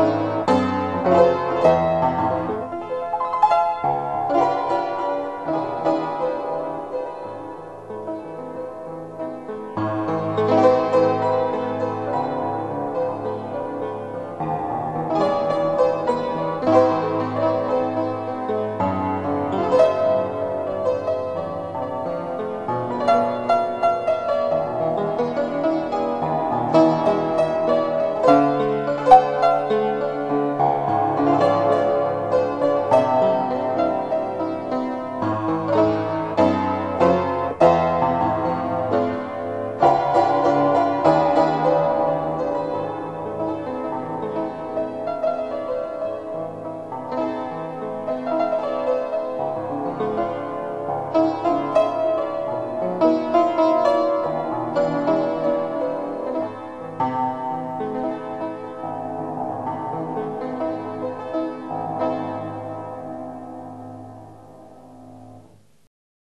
Música